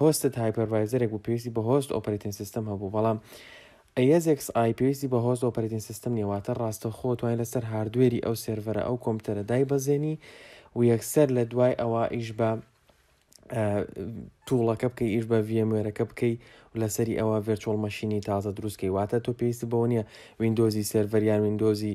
هۆستت هایپەرڤایزەرێک بوو پێویستی بە هۆست ئۆپەرەیتین سیستەم هەبوو بەڵام ئەیەزێکس ئای پێویستی بە هۆست ئۆپەرەیتین سیستەم نیە واتە ڕاستەوخۆ توانای لەسەر هاردوێری ئەو سێرڤەرە ئەو کۆمپیوتەرە دایبەزێنی و یەکسەر لە دوای ئەوە ئیش بە توڵەکە بکەی ئیش بە ڤێمێرەکە بکەی و لەسەری ئەوە ڤێرچۆڵ مەشینی تازە دروستکەی واتە تۆ پێویستی بەوە نیە وینندۆزی سێرڤەریان وینندۆزی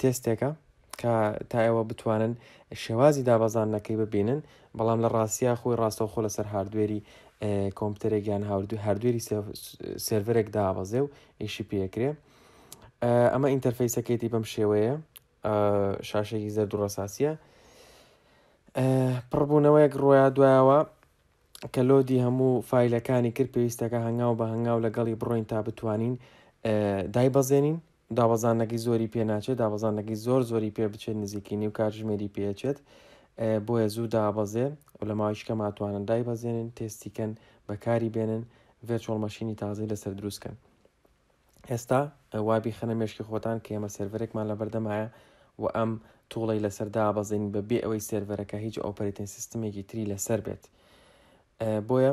تێستێکە کە تا ئێوە بتوانن شێوازی دابەزاندنەکەی ببینن بەڵام لە ڕاستیا خۆی ڕاستەوخۆ لەسەر هاردوێری کۆمپیوتەرێک یان هاوردوو هاردوێری سێرڤەرێک دابەزێ و ئیشی پێکرێ ئەمە ئینتەرفیسەکەیتی بەم شێوەیە شاشێکی زەرد و ڕساسیە پڕبوونەوەیەک ڕۆیا دوایەوە کە لۆدی هەموو فیلەکانی کرد پێویستەکە هەنگاو بە هەنگاو لەگەڵی بڕۆین تا بتوانین دایبەزێنین دابەزاندنەکەی زۆری پێ ناچێت، دابەزاندنەکەی زۆر زۆری پێ بچێت نزیکی نیو کاتژمێری پێ ئەچێت، بۆیە زوو دابەزێ و لە ماوەیەکی کەما توانن دایبەزێنن، تێستی کەن، بەکاری بێنن، ڤێرچوەڵ مەشینی تازەی لەسەر دروست کەن. ئێستا وا بیخەنە مێشکی خۆتان کە ئێمە سێرڤەرێکمان لەبەردەمایە و ئەم توڵەی لەسەر دابەزێنین بەبێ ئەوەی سێرڤەرەکە هیچ ئۆپەرەیتن سیستمێکی تری لەسەر بێت. بۆیە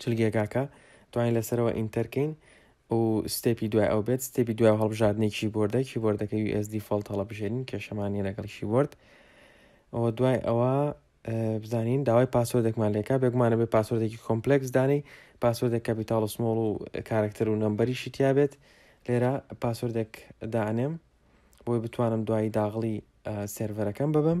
چلگێ کاکە توانین لەسەرەوە ئینتەر کەین و ستێپی دوای ئەو بێت ستێپی دوای هەڵبژاردنی کیبۆردە کیبۆردەکە USD فۆڵت هەڵبژێرین کێشەمانە لەگەڵ کیبۆرد ئەوە دوای ئەوە بزانین داوای پاسۆردێکمان لێکا بێگومانە بێ پاسۆردێکی کۆمپلکس دانەی پاسۆردێک کەپیتال و سمۆڵ و کارکتەر و نەمبەریشی تیاابێت لێرە پاسۆردێک دانێم بۆی بتوانم دوایی داغڵی سێرڤەرەکەم ببم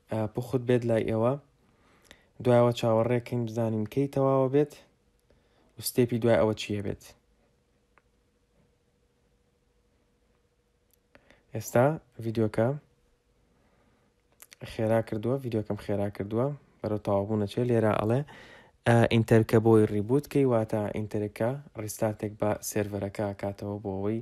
پوخت بێت لای ئێوە دوایەوە چاوەڕێکەین بزانین کەی تەواوە بێت و ستێپی دوای ئەوە چیە بێت ئێستا ڤیددیوکە خێرا کردووە ڤیددیوکەم خێرا کردووە بەرە تاوابوونە چێ لێرە ئەڵێ ئینتەرکە بۆی ڕیبوت کەی واتە ئینتەرەکە ڕیستاتێک بە سێرڤەرەکە کاتەوە بۆ ئەوەی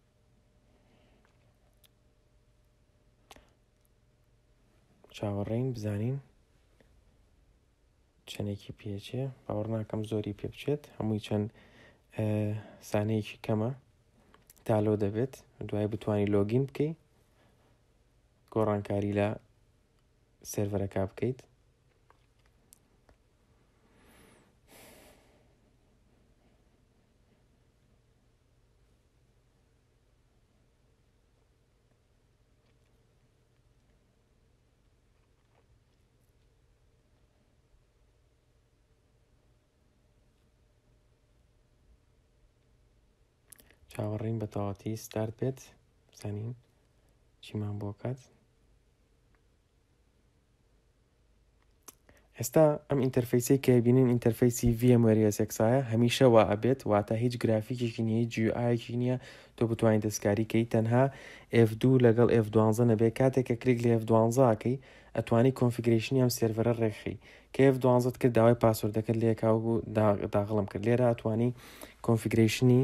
چاوەڕێین بزانین چەندێکی پێچێ باوەڕ ناکەم زۆری پێ بچێت هەمووی چەند سانەیەکی کەمە تالۆ دەبێت دوای بتانی لۆگین بکەیت گۆڕانکاری لە سێرڤەرەکە بکەیت چاوەڕین بە تەواتی ستارت بێت بزانین چیمان بۆ کات ئێستا ئەم ئینتەرفەیسی کە بینین ئینتەرفەیسی VMware سێکسایە هەمیشە وا ئەبێت واتە هیچ گرافیکێکی نیە جیئایەکی نییە تۆ بتوانین دەستکاری کەی تەنها F2 لەگەڵ F12 نەبێ کاتێک کە کلیک لە F12کەی ئەتوانی کۆنفیگرشنی ئەم سێرڤەرە ڕێکخی کە F12 کرد داوای پاسۆردەکە لێکاو بوو داغڵم کرد لێرە ئەتوانی کۆنفیگرشنی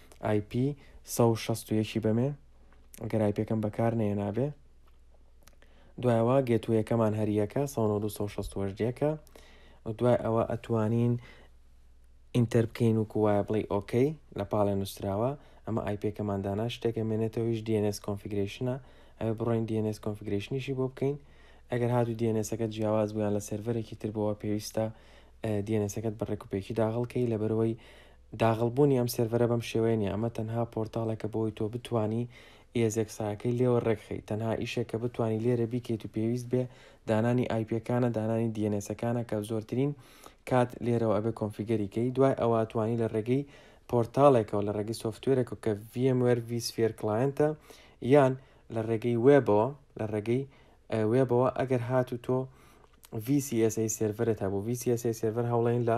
ئای پی سەد و شەست و یەک ی بەمێ ئەگەر ئای پێکەم بەکار نەیە نابێ دوای ئەوە گێتوەیەکەمان هەریەکە سەد و نەوەد و سەد و شەست و هەشت یەکە دوای ئەوە ئەتوانین ئینتەر بکەین و کوواە بڵی ئۆکەی لە پاڵێ نووسراوە ئەمە ئای پێکەمان دانا شتێکە مێنێتەوەیش DNS کۆنفیگرشنە ئەوێ بڕۆین DNS کۆنفیگرشنیشی بۆ بکەین ئەگەر هاتو DNSەکە جیاواز بوویان لە سێرڤەرێکی تر بۆەوە پێویستە DNSەکەت بە ڕێکوپێکی داغڵکەی لەبەرەوەی داغڵبوونی ئەم سێرڤەرە بەم شێوەیە نیە، ئەمە تەنها پۆرتاڵێکە بۆوەی تۆ بتوانی ESXi ەکەی لێوە ڕێکخەی، تەنها ئیشێک کە بتوانی لێرە بیکەیت و پێویست بێ دانانی ئای پێکانە دانانی DNS کانە کە زۆرترین کات لێرەوە ئەبێ کۆنفیگەری کەی دوای ئەوە توانی لە ڕێگەی پۆرتاڵێکەوە لە ڕێگەی سۆفتوێرێکەوە کە VMware vSphere Client یان لە ڕێگەی وێبەوە لە ڕێگەی وێبەوە ئەگەر هات و تۆ VCSA سێرڤەرت هەبوو VCSA سێرڤەر هەوڵێن لە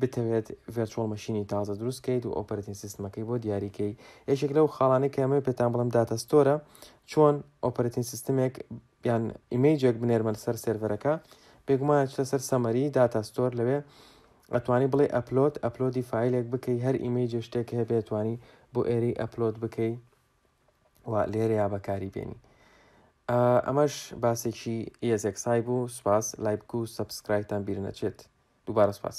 بتەوێت ڤێرچوەڵ مەشینی تازە دروست کەیت و ئۆپەرەتین سیستمەکەی بۆ دیاری کەی یەکێک لەو خاڵانەی کە ئەمەوێت پێتان بڵم داتە ستۆرە چۆن ئۆپەرەتین سیستمێک یان ئیمەیجێک بنێرمە سەر سێرڤەرەکە بێگومان چ لەسەر سەمەری داتا ستۆر لەوێ ئەتوانی بڵێ ئەپلۆت ئەپلۆدی فیلێک بکەی هەر ئیمەیجێ شتێک هەیە بێتوانی بۆ ئێری ئەپلۆد بکەی و لێرەیا بەکاری بێنی ئەمەش باسێکی ئێزێک سای بوو سوپاس لایبک و سەبسکرایتان بیر نەچێت دووبارە سوپاس